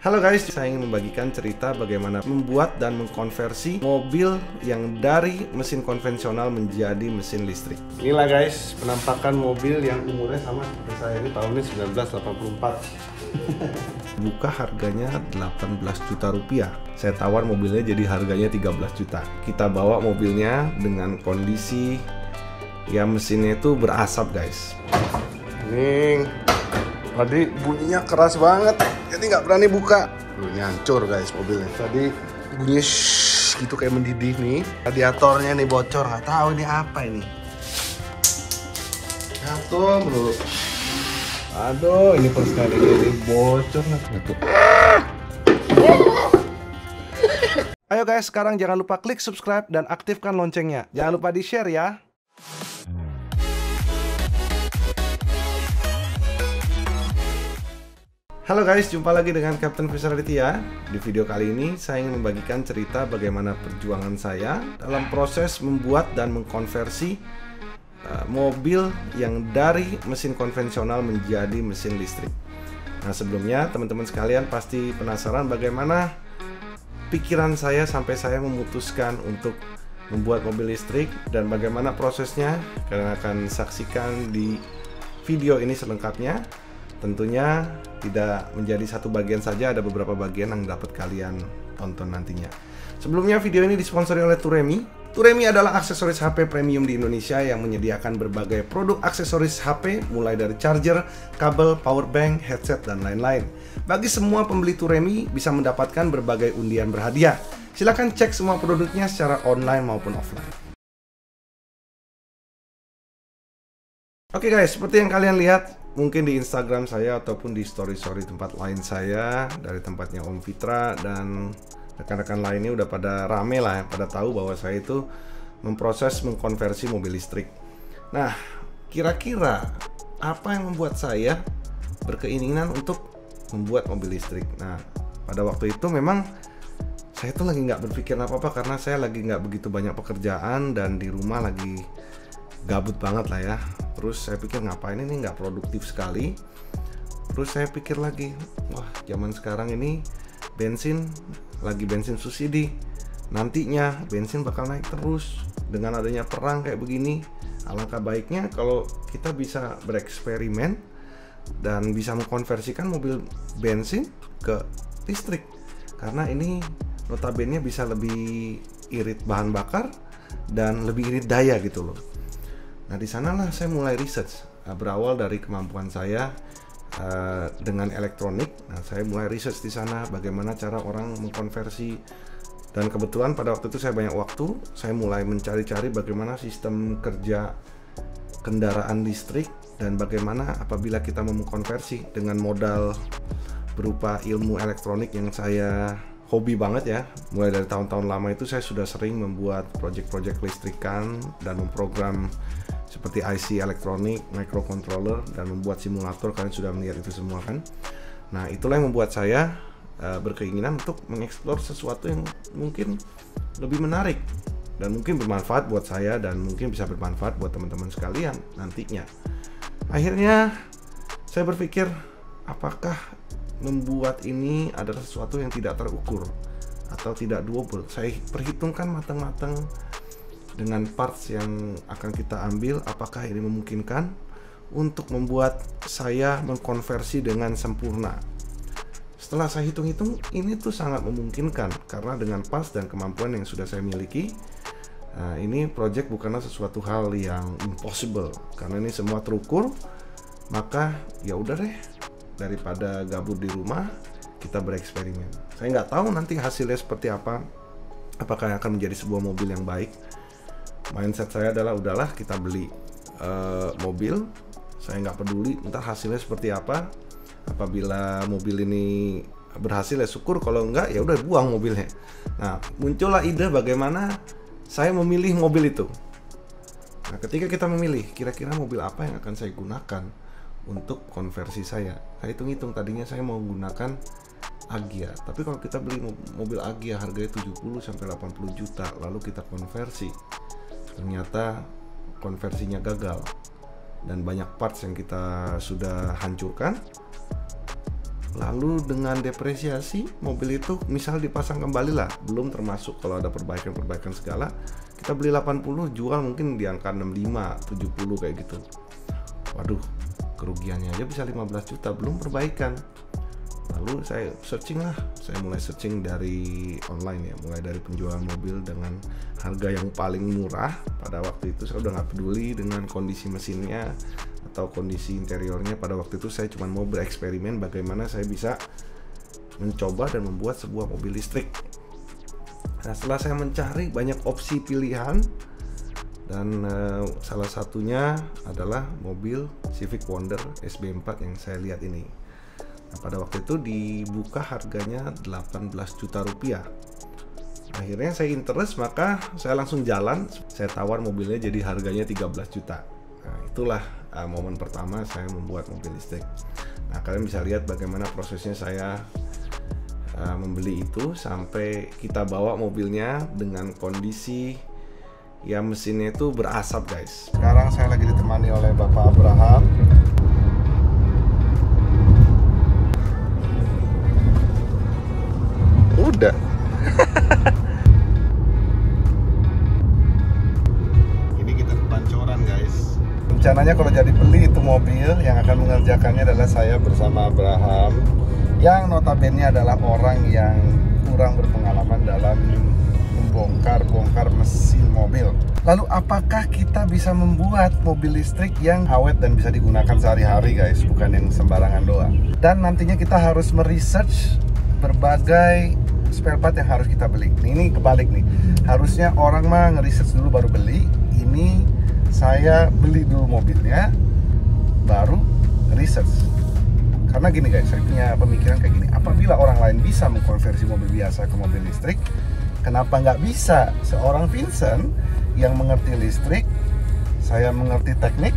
Halo guys, saya ingin membagikan cerita bagaimana membuat dan mengkonversi mobil yang dari mesin konvensional menjadi mesin listrik. Inilah guys, penampakan mobil yang umurnya sama seperti saya ini tahunnya 1984. Buka harganya 18 juta rupiah. Saya tawar mobilnya jadi harganya 13 juta. Kita bawa mobilnya dengan kondisi ya mesinnya itu berasap guys. Nih, tadi bunyinya keras banget. Jadi nggak berani buka. Loh, ini hancur guys mobilnya. Tadi bunyi shhh, gitu kayak mendidih nih. Radiatornya nih bocor. Nggak tahu ini apa ini. Jatuh melulu aduh ini first kali ini bocor. Nih Ayo guys, sekarang jangan lupa klik subscribe dan aktifkan loncengnya. Jangan lupa di-share ya. Halo guys, jumpa lagi dengan Captain Fisher Aditya. Di video kali ini saya ingin membagikan cerita bagaimana perjuangan saya dalam proses membuat dan mengkonversi uh, mobil yang dari mesin konvensional menjadi mesin listrik. Nah sebelumnya teman-teman sekalian pasti penasaran bagaimana pikiran saya sampai saya memutuskan untuk membuat mobil listrik dan bagaimana prosesnya kalian akan saksikan di video ini selengkapnya Tentunya tidak menjadi satu bagian saja, ada beberapa bagian yang dapat kalian tonton nantinya. Sebelumnya video ini disponsori oleh Turemi. Turemi adalah aksesoris HP premium di Indonesia yang menyediakan berbagai produk aksesoris HP mulai dari charger, kabel, power bank, headset, dan lain-lain. Bagi semua pembeli Turemi bisa mendapatkan berbagai undian berhadiah. Silahkan cek semua produknya secara online maupun offline. Oke okay guys, seperti yang kalian lihat, mungkin di Instagram saya ataupun di story-story tempat lain saya dari tempatnya Om Fitra dan rekan-rekan lainnya udah pada rame lah ya, pada tahu bahwa saya itu memproses mengkonversi mobil listrik. Nah, kira-kira apa yang membuat saya berkeinginan untuk membuat mobil listrik? Nah, pada waktu itu memang saya tuh lagi nggak berpikir apa-apa karena saya lagi nggak begitu banyak pekerjaan dan di rumah lagi gabut banget lah ya terus saya pikir ngapain ini? Nggak produktif sekali. Terus saya pikir lagi wah zaman sekarang ini bensin lagi bensin subsidi. Nantinya bensin bakal naik terus dengan adanya perang kayak begini. Alangkah baiknya kalau kita bisa bereksperimen dan bisa mengkonversikan mobil bensin ke listrik. Karena ini notabene bisa lebih irit bahan bakar dan lebih irit daya gitu loh Nah di sanalah saya mulai research uh, berawal dari kemampuan saya uh, dengan elektronik. Nah saya mulai research di sana bagaimana cara orang mengkonversi dan kebetulan pada waktu itu saya banyak waktu. Saya mulai mencari-cari bagaimana sistem kerja kendaraan listrik dan bagaimana apabila kita mau mengkonversi dengan modal berupa ilmu elektronik yang saya hobi banget ya. Mulai dari tahun-tahun lama itu saya sudah sering membuat project-project listrikan dan memprogram seperti IC elektronik, microcontroller dan membuat simulator. Kalian sudah melihat itu semua kan? Nah, itulah yang membuat saya uh, berkeinginan untuk mengeksplor sesuatu yang mungkin lebih menarik dan mungkin bermanfaat buat saya dan mungkin bisa bermanfaat buat teman-teman sekalian nantinya. Akhirnya saya berpikir apakah membuat ini adalah sesuatu yang tidak terukur atau tidak doable. Saya perhitungkan matang-matang dengan parts yang akan kita ambil apakah ini memungkinkan untuk membuat saya mengkonversi dengan sempurna. Setelah saya hitung-hitung, ini tuh sangat memungkinkan karena dengan parts dan kemampuan yang sudah saya miliki, nah ini project bukanlah sesuatu hal yang impossible karena ini semua terukur. Maka ya udah deh, daripada gabut di rumah kita bereksperimen saya nggak tahu nanti hasilnya seperti apa apakah akan menjadi sebuah mobil yang baik mindset saya adalah udahlah kita beli uh, mobil saya nggak peduli entah hasilnya seperti apa apabila mobil ini berhasil ya syukur kalau enggak ya udah buang mobilnya nah muncullah ide bagaimana saya memilih mobil itu nah ketika kita memilih kira-kira mobil apa yang akan saya gunakan untuk konversi saya. Saya hitung-hitung tadinya saya mau gunakan Agia, tapi kalau kita beli mobil Agia harganya 70 sampai 80 juta, lalu kita konversi. Ternyata konversinya gagal. Dan banyak parts yang kita sudah hancurkan. lalu dengan depresiasi mobil itu misal dipasang kembali lah. Belum termasuk kalau ada perbaikan-perbaikan segala. Kita beli 80 jual mungkin di angka 65 70 kayak gitu. Waduh kerugiannya aja bisa 15 juta belum perbaikan lalu saya searching lah. Saya mulai searching dari online ya. Mulai dari penjualan mobil dengan harga yang paling murah. Pada waktu itu saya udah nggak peduli dengan kondisi mesinnya atau kondisi interiornya. Pada waktu itu saya cuma mau bereksperimen bagaimana saya bisa mencoba dan membuat sebuah mobil listrik. Nah setelah saya mencari banyak opsi pilihan. Dan uh, salah satunya adalah mobil Civic Wonder SB4 yang saya lihat ini Nah, pada waktu itu dibuka harganya 18 juta rupiah. Akhirnya saya interest, maka saya langsung jalan. Saya tawar mobilnya jadi harganya 13 juta. Nah, itulah uh, momen pertama saya membuat mobil listrik. Nah, kalian bisa lihat bagaimana prosesnya saya uh, membeli itu sampai kita bawa mobilnya dengan kondisi ya mesinnya itu berasap guys. Sekarang saya lagi ditemani akan mengerjakannya adalah saya bersama Abraham yang notabene adalah orang yang kurang berpengalaman dalam membongkar-bongkar mesin mobil. Lalu apakah kita bisa membuat mobil listrik yang awet dan bisa digunakan sehari-hari guys, bukan yang sembarangan doang. Dan nantinya kita harus meresearch berbagai spare part yang harus kita beli. Ini kebalik nih. Harusnya orang mah ngeriset dulu baru beli. Ini saya beli dulu mobilnya, research. Karena gini guys, saya punya pemikiran kayak gini. Apabila orang lain bisa mengkonversi mobil biasa ke mobil listrik, kenapa nggak bisa seorang Vincent yang mengerti listrik, saya mengerti teknik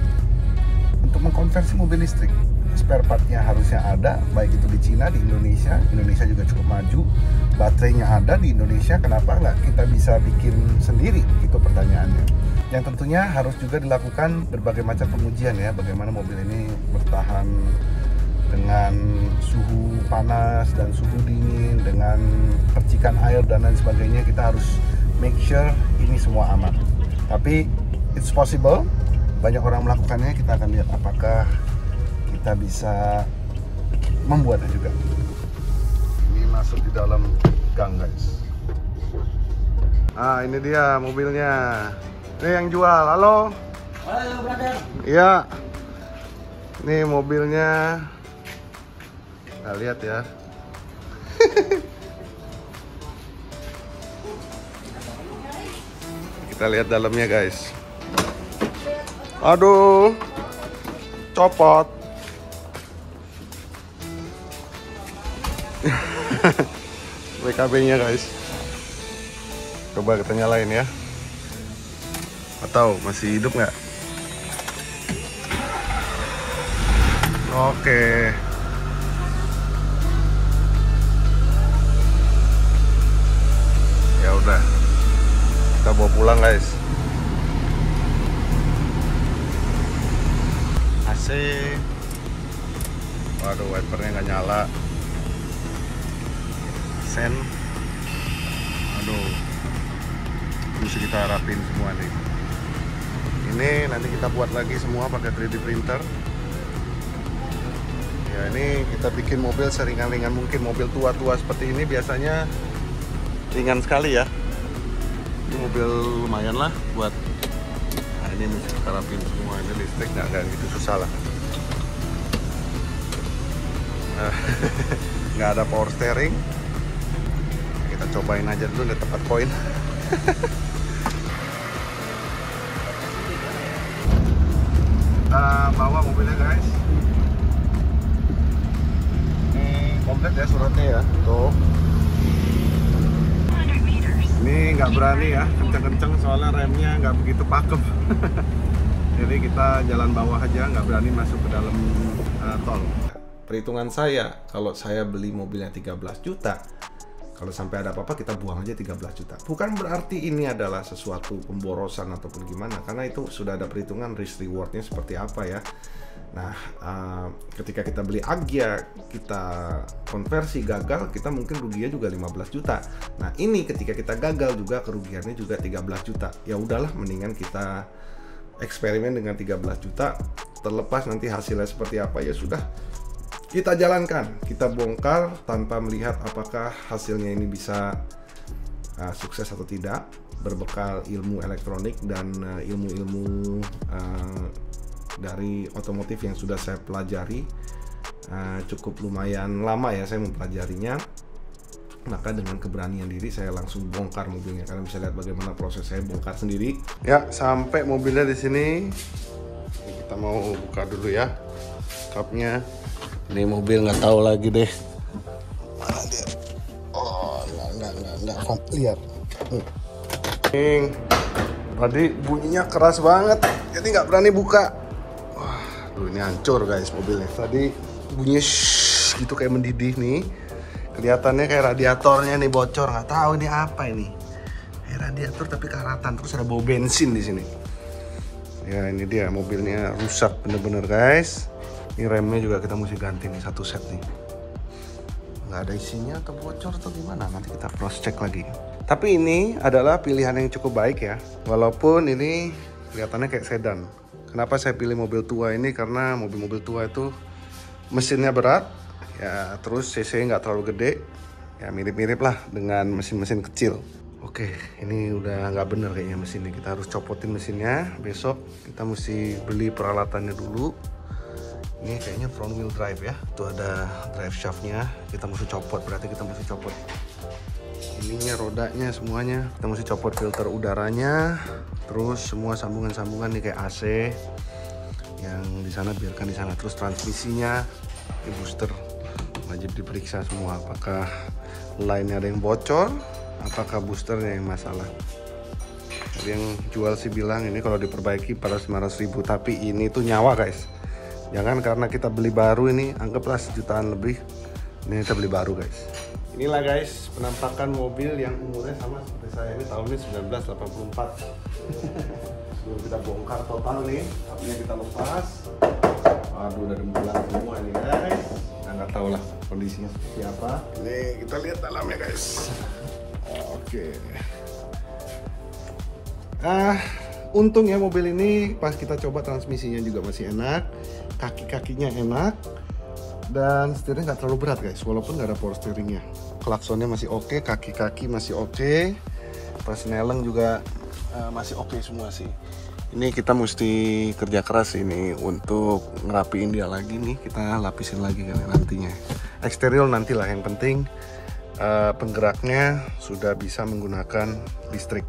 untuk mengkonversi mobil listrik? spare partnya harusnya ada baik itu di Cina di Indonesia Indonesia juga cukup maju baterainya ada di Indonesia kenapa nggak kita bisa bikin sendiri itu pertanyaannya yang tentunya harus juga dilakukan berbagai macam pengujian ya. Bagaimana mobil ini bertahan dengan suhu panas dan suhu dingin dengan percikan air dan lain sebagainya. Kita harus make sure ini semua aman. Tapi it's possible. Banyak orang melakukannya. Kita akan lihat apakah kita bisa membuatnya juga. Ini masuk di dalam gang guys. Ah ini dia mobilnya ini yang jual halo. Halo brother. Iya. Ini mobilnya. Nah, lihat ya. Kita lihat dalamnya guys. Aduh. Copot. WKB nya guys. Coba kita nyalain ya atau masih hidup nggak? Oke. Ya udah kita bawa pulang guys. AC waduh wipernya nggak nyala. Sen. Aduh bisa kita rapin semua nih ini nanti kita buat lagi semua pakai 3D printer. Ya ini kita bikin mobil seringan-ringan mungkin mobil tua-tua seperti ini biasanya ringan sekali ya. Ini mobil lumayan lah buat nah ini kita rapin semua ini listrik nggak nggak gitu susah lah. Nggak ada power steering. Kita cobain aja dulu di tempat poin kita bawa mobilnya guys. Ini komplit ya suratnya ya tuh. Ini nggak berani ya kenceng-kenceng soalnya remnya nggak begitu pakem. Jadi kita jalan bawah aja nggak berani masuk ke dalam uh, tol. Perhitungan saya kalau saya beli mobilnya 13 juta kalau sampai ada apa-apa kita buang aja 13 juta. Bukan berarti ini adalah sesuatu pemborosan ataupun gimana, karena itu sudah ada perhitungan risk rewardnya seperti apa ya. Nah, uh, ketika kita beli Agya, kita konversi gagal, kita mungkin ruginya juga 15 juta. Nah, ini ketika kita gagal juga kerugiannya juga 13 juta. Ya udahlah, mendingan kita eksperimen dengan 13 juta, terlepas nanti hasilnya seperti apa ya sudah. Kita jalankan, kita bongkar tanpa melihat apakah hasilnya ini bisa uh, sukses atau tidak, berbekal ilmu elektronik dan ilmu-ilmu uh, dari otomotif yang sudah saya pelajari uh, cukup lumayan lama ya saya mempelajarinya. Maka dengan keberanian diri saya langsung bongkar mobilnya. Kalian bisa lihat bagaimana proses saya bongkar sendiri. Ya sampai mobilnya di sini. Kita mau buka dulu ya kapnya ini mobil nggak tahu lagi deh mana dia oh nggak nggak nggak nggak lihat nih tadi bunyinya keras banget jadi nggak berani buka Duh, ini hancur guys mobilnya. Tadi bunyi shhh, gitu kayak mendidih nih. Kelihatannya kayak radiatornya nih bocor. Nggak tahu ini apa ini. Kayak radiator tapi karatan. Terus ada bau bensin di sini. Ya ini dia mobilnya rusak bener-bener guys. Ini remnya juga kita mesti ganti nih satu set nih. Nggak ada isinya atau bocor atau gimana? Nanti kita cross check lagi. Tapi ini adalah pilihan yang cukup baik ya. Walaupun ini kelihatannya kayak sedan Kenapa saya pilih mobil tua ini? Karena mobil-mobil tua itu mesinnya berat, ya terus cc nggak terlalu gede, ya mirip-mirip lah dengan mesin-mesin kecil. Oke, ini udah nggak bener kayaknya mesinnya. Kita harus copotin mesinnya. Besok kita mesti beli peralatannya dulu. Ini kayaknya front wheel drive ya. Itu ada drive shaftnya. Kita mesti copot. Berarti kita mesti copot. Ininya rodanya semuanya. Kita mesti copot filter udaranya. Terus semua sambungan-sambungan nih kayak AC yang di sana biarkan di sana. Terus transmisinya di booster. Wajib diperiksa semua. Apakah lainnya ada yang bocor? Apakah boosternya yang masalah? Yang jual sih bilang ini kalau diperbaiki pada 900 ribu. Tapi ini tuh nyawa guys jangan karena kita beli baru ini anggaplah sejutaan lebih ini kita beli baru guys Inilah guys penampakan mobil yang umurnya sama seperti saya ini tahunnya 1984. Sebelum kita bongkar total nih, apinya kita lepas. Waduh udah rembulan semua ini guys. Nah nggak tahu lah kondisinya seperti apa. Ini kita lihat dalamnya guys. Oke. Ah, untung ya mobil ini pas kita coba transmisinya juga masih enak, kaki-kakinya enak, dan setirnya nggak terlalu berat guys. Walaupun nggak ada power steeringnya. Klaksonnya masih oke okay, kaki-kaki masih oke. Okay. juga uh, masih oke okay semua sih. Ini kita mesti kerja keras ini untuk ngerapiin dia lagi nih. Kita lapisin lagi kan nantinya. Eksterior nantilah yang penting uh, penggeraknya sudah bisa menggunakan listrik.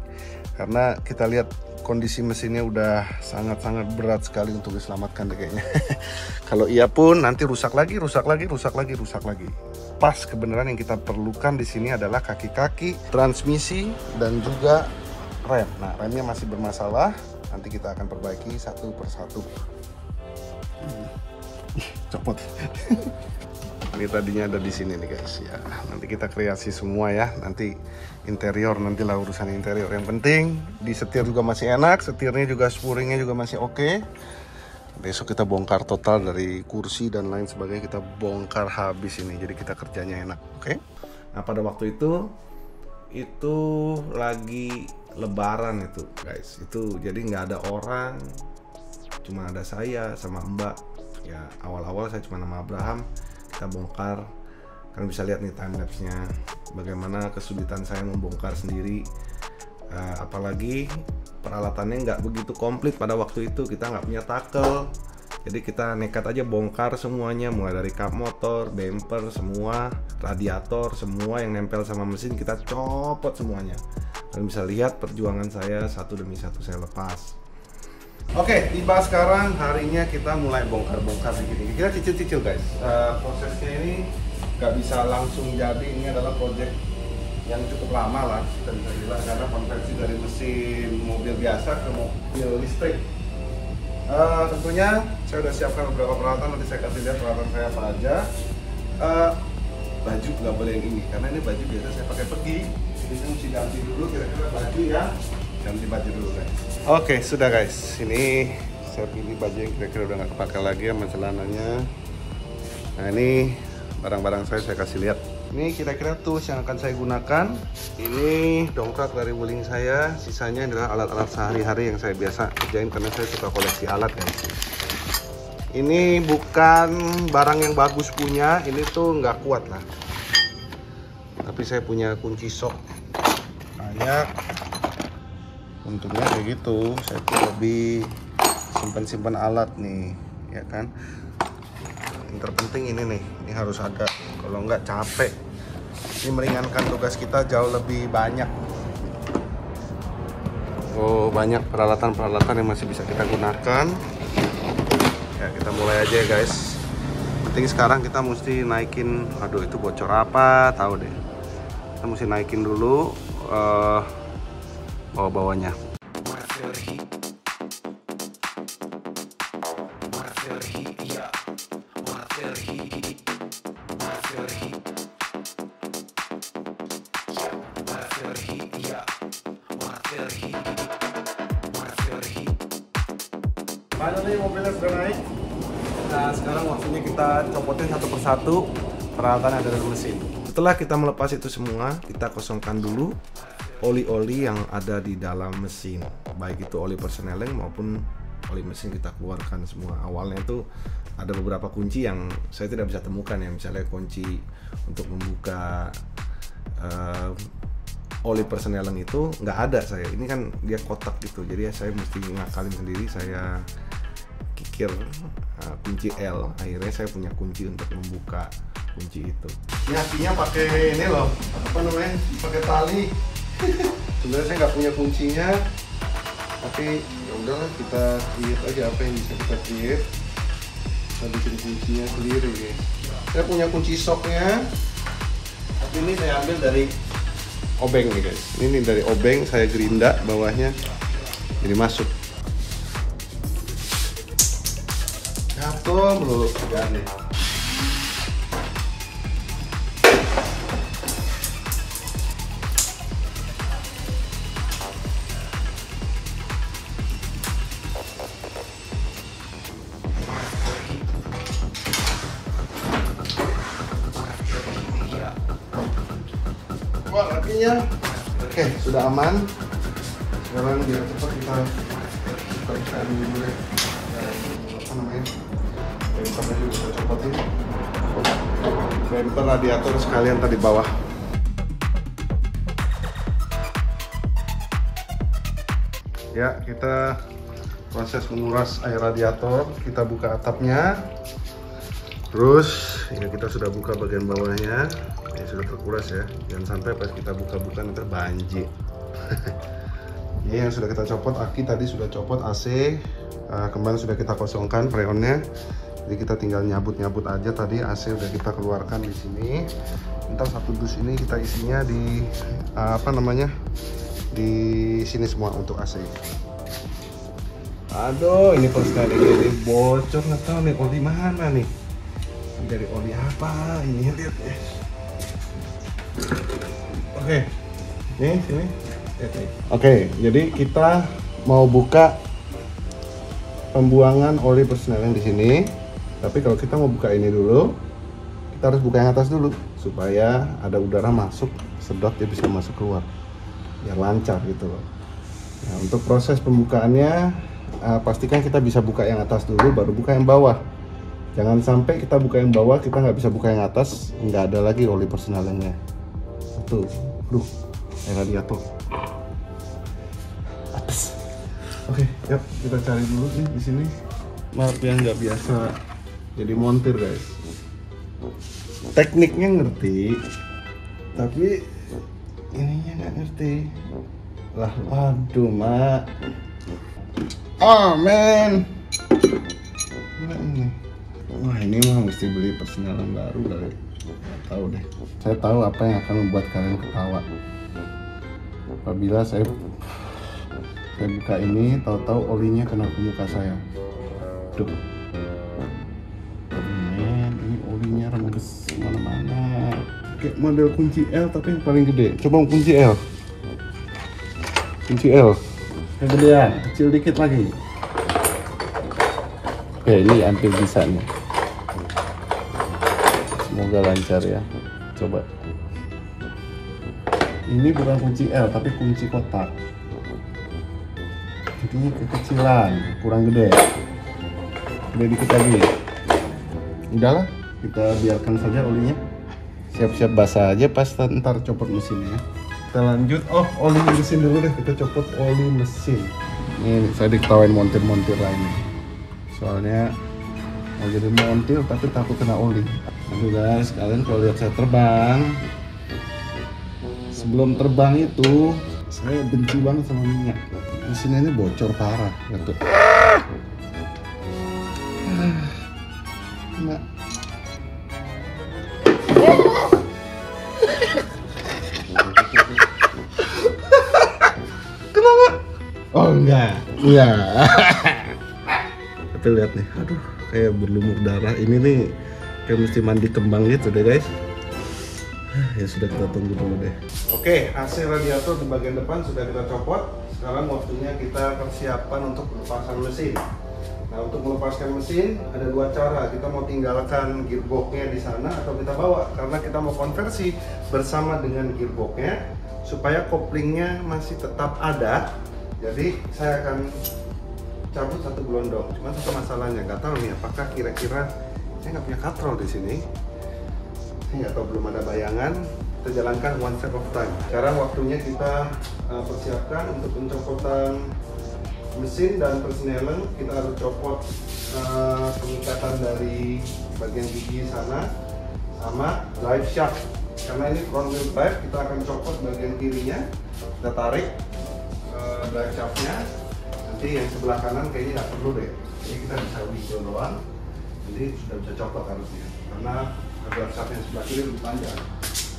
Karena kita lihat kondisi mesinnya udah sangat-sangat berat sekali untuk diselamatkan deh kayaknya. Kalau iya pun nanti rusak lagi, rusak lagi, rusak lagi, rusak lagi. Pas kebenaran yang kita perlukan di sini adalah kaki-kaki, transmisi dan juga rem. Nah, remnya masih bermasalah. Nanti kita akan perbaiki satu persatu. Hmm. Copot. ini tadinya ada di sini nih guys. Ya nanti kita kreasi semua ya. Nanti interior nantilah urusan interior. Yang penting di setir juga masih enak setirnya juga spuringnya juga masih oke. Okay. besok kita bongkar total dari kursi dan lain sebagainya kita bongkar habis ini. Jadi kita kerjanya enak oke? Okay? nah pada waktu itu itu lagi lebaran itu guys. Itu jadi nggak ada orang cuma ada saya sama mbak. Ya awal-awal saya cuma nama Abraham kita bongkar. Kalian bisa lihat nih timelapse nya bagaimana kesulitan saya membongkar sendiri. Uh, apalagi peralatannya nggak begitu komplit pada waktu itu. Kita nggak punya tackle. Jadi kita nekat aja bongkar semuanya. Mulai dari kap motor, bumper, semua. Radiator, semua yang nempel sama mesin kita copot semuanya. Kalian bisa lihat perjuangan saya satu demi satu saya lepas Oke, tiba sekarang harinya kita mulai bongkar-bongkar begini. Kita cicil-cicil guys. Uh, prosesnya ini nggak bisa langsung jadi. Ini adalah project yang cukup lama lah kita bisa karena konversi dari mesin mobil biasa ke mobil listrik. Uh, tentunya saya sudah siapkan beberapa peralatan. Nanti saya kasih lihat peralatan saya apa aja. Uh, baju nggak boleh yang ini karena ini baju biasa saya pakai pergi. Jadi saya mesti ganti dulu kira-kira baju ya ganti baju dulu guys. Oke sudah guys. Ini saya pilih baju yang kira-kira udah nggak kepake lagi sama celananya. Nah ini barang-barang saya saya kasih lihat. Ini kira-kira tools yang akan saya gunakan. Ini dongkrak dari wuling saya. Sisanya adalah alat-alat sehari-hari yang saya biasa kerjain karena saya suka koleksi alat guys. Ini bukan barang yang bagus punya. Ini tuh nggak kuat lah. Tapi saya punya kunci sok. Banyak untungnya kayak gitu. Saya tuh lebih simpan-simpan alat nih ya kan? Yang terpenting ini nih ini harus ada. Kalau nggak capek. Ini meringankan tugas kita jauh lebih banyak. Oh banyak peralatan-peralatan yang masih bisa kita gunakan. Ya kita mulai aja ya guys. Penting sekarang kita mesti naikin aduh itu bocor apa? Tahu deh. Kita mesti naikin dulu uh, bawah-bawahnya Finally mobilnya sudah naik. Nah sekarang waktunya kita copotin satu persatu peralatan yang ada di mesin. Setelah kita melepas itu semua, kita kosongkan dulu oli-oli yang ada di dalam mesin. Baik itu oli persneling maupun oli mesin kita keluarkan semua. Awalnya itu ada beberapa kunci yang saya tidak bisa temukan ya, misalnya kunci untuk membuka uh, oli persneling itu nggak ada saya. Ini kan dia kotak gitu, jadi saya mesti ngakalin sendiri. Saya kikir uh, kunci L. Akhirnya saya punya kunci untuk membuka kunci itu. Ini pakai ini loh, apa namanya? Pakai tali. Sebenarnya saya nggak punya kuncinya, tapi ya udahlah kita create aja apa yang bisa kita create. Kita bikin kuncinya sendiri, guys. Saya punya kunci soknya, tapi ini saya ambil dari obeng nih guys. Ini dari obeng saya gerinda bawahnya, jadi masuk. Jatuh melulu nih. Aman. Sekarang biar cepat kita buka buka dulu deh. Apa namanya? Bempernya juga kita copotin. Bemper radiator sekalian tadi bawah. Ya, kita proses menguras air radiator. Kita buka atapnya. Terus, ya kita sudah buka bagian bawahnya. Ini sudah terkuras ya. Jangan sampai pas kita buka-buka nanti banjir. Ini yang sudah kita copot, aki tadi sudah copot AC. Uh, kemarin sudah kita kosongkan freonnya. Jadi kita tinggal nyabut-nyabut aja tadi AC udah kita keluarkan di sini. Ntar satu dus ini kita isinya di uh, apa namanya? Di sini semua untuk AC. Aduh, ini pas sekali ini bocor nggak tahu nih oli mana nih. Dari oli apa ini lihat ya. Oke, nih sini. Oke, jadi kita mau buka pembuangan oli persneling di sini. Tapi kalau kita mau buka ini dulu, kita harus buka yang atas dulu supaya ada udara masuk, sedot dia bisa masuk keluar, biar lancar gitu loh. Nah, untuk proses pembukaannya, uh, pastikan kita bisa buka yang atas dulu, baru buka yang bawah. Jangan sampai kita buka yang bawah, kita nggak bisa buka yang atas, nggak ada lagi oli persnelingnya. Tuh, duh, radiator. Oke, yuk kita cari dulu nih di sini. Maaf yang nggak biasa jadi montir guys. Tekniknya ngerti, tapi ininya nggak ngerti. Lah, aduh mak. Oh. Gila ini. Wah ini mah mesti beli persneling baru kali. Tahu deh. Saya tahu apa yang akan membuat kalian ketawa. Apabila saya saya buka ini, tahu-tahu olinya kena ke muka saya. Duh. Men, ini olinya rembes mana-mana. Kayak model kunci L tapi yang paling gede. Coba kunci L. Kunci L. Kegedean. Kecil dikit lagi. oke ini hampir bisa nih semoga lancar ya coba ini bukan kunci L tapi kunci kotak ini kekecilan kurang gede. Gede dikit lagi. Udahlah kita biarkan saja olinya. Siap-siap basah aja pas ntar copot mesinnya. Kita lanjut. Oh oli mesin dulu deh. Kita copot oli mesin. Ini saya diketawain montir-montir lainnya soalnya mau jadi montir tapi takut kena oli. Aduh guys kalian kalau lihat saya terbang. Sebelum terbang itu saya benci banget sama minyak mesinnya ini bocor parah gitu Enggak. Kenapa? Oh enggak, enggak. Tapi lihat nih, aduh kayak berlumur darah. Ini nih kayak mesti mandi kembang gitu deh guys. Ya sudah kita tunggu dulu deh. Oke, AC radiator di bagian depan sudah kita copot. Sekarang waktunya kita persiapan untuk pelepasan mesin. Nah, untuk melepaskan mesin ada dua cara. Kita mau tinggalkan gearboxnya di sana atau kita bawa karena kita mau konversi bersama dengan gearboxnya supaya koplingnya masih tetap ada. Jadi saya akan cabut satu gelondong. Cuma satu masalahnya nggak tahu nih apakah kira-kira saya nggak punya katrol di sini. Nggak tahu belum ada bayangan. Kita jalankan one step of time. Sekarang waktunya kita uh, persiapkan untuk pencopotan mesin dan persnelen kita harus copot uh, pengikatan dari bagian gigi sana sama drive shaft. Karena ini front wheel drive kita akan copot bagian kirinya. Kita tarik uh, drive shaftnya. Nanti yang sebelah kanan kayaknya nggak perlu deh. Jadi kita bisa wiggle doang. Jadi sudah bisa copot harusnya. Karena drive shaft yang sebelah kiri lebih panjang.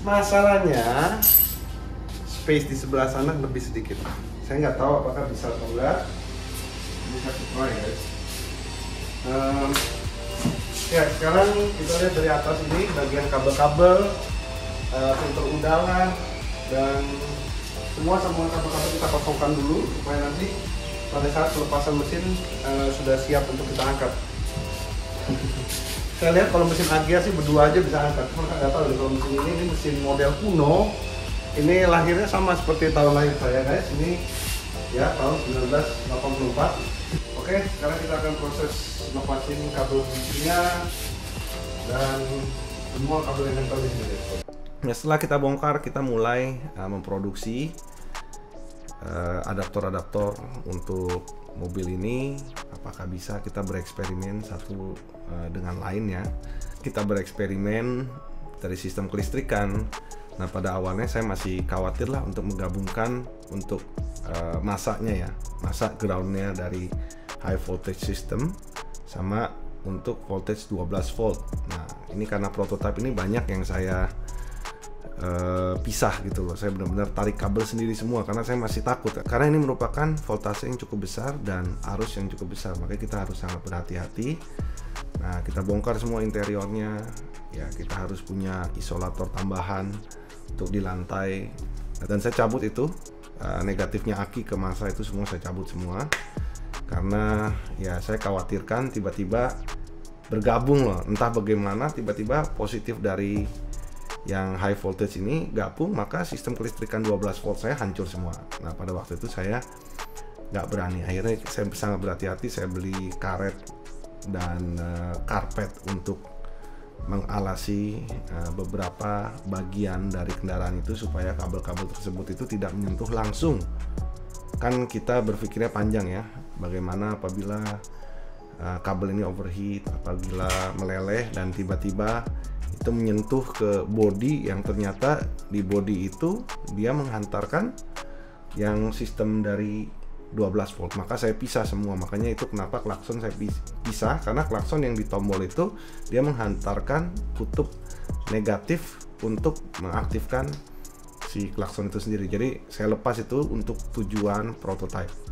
Masalahnya space di sebelah sana lebih sedikit. Saya nggak tahu apakah bisa atau enggak. Bisa try guys. Ya sekarang kita lihat dari atas ini bagian kabel-kabel uh, filter udara dan semua sambungan kabel-kabel kita kosongkan dulu supaya nanti pada saat pelepasan mesin uh, sudah siap untuk kita angkat saya lihat kalau mesin Agia sih berdua aja bisa angkat. Cuma nggak tahu deh kalau mesin ini ini mesin model kuno ini lahirnya sama seperti tahun lahir saya guys. Ini ya tahun 1984 oke sekarang kita akan proses lepasin kabel giginya dan semua kabel yang di sini ya setelah kita bongkar kita mulai uh, memproduksi uh, adaptor-adaptor untuk mobil ini apakah bisa kita bereksperimen satu uh, dengan lainnya kita bereksperimen dari sistem kelistrikan. Nah pada awalnya saya masih khawatir lah untuk menggabungkan untuk uh, masaknya ya masak groundnya dari high voltage system sama untuk voltage 12 volt. Nah ini karena prototipe ini banyak yang saya uh, pisah gitu loh. Saya benar-benar tarik kabel sendiri semua karena saya masih takut. Karena ini merupakan voltase yang cukup besar dan arus yang cukup besar, makanya kita harus sangat berhati-hati. Nah, kita bongkar semua interiornya. Ya, kita harus punya isolator tambahan untuk di lantai. Dan saya cabut itu uh, negatifnya aki ke masa itu semua saya cabut semua. Karena ya saya khawatirkan tiba-tiba bergabung loh, entah bagaimana tiba-tiba positif dari yang high voltage ini gabung maka sistem kelistrikan 12 volt saya hancur semua. Nah pada waktu itu saya nggak berani. Akhirnya saya sangat berhati-hati saya beli karet dan uh, karpet untuk mengalasi uh, beberapa bagian dari kendaraan itu supaya kabel-kabel tersebut itu tidak menyentuh langsung. Kan kita berpikirnya panjang ya bagaimana apabila uh, kabel ini overheat apabila meleleh dan tiba-tiba itu menyentuh ke body yang ternyata di body itu dia menghantarkan yang sistem dari 12 volt. Maka saya pisah semua. Makanya itu kenapa klakson saya pisah. Karena klakson yang di tombol itu dia menghantarkan kutub negatif untuk mengaktifkan si klakson itu sendiri. Jadi saya lepas itu untuk tujuan prototype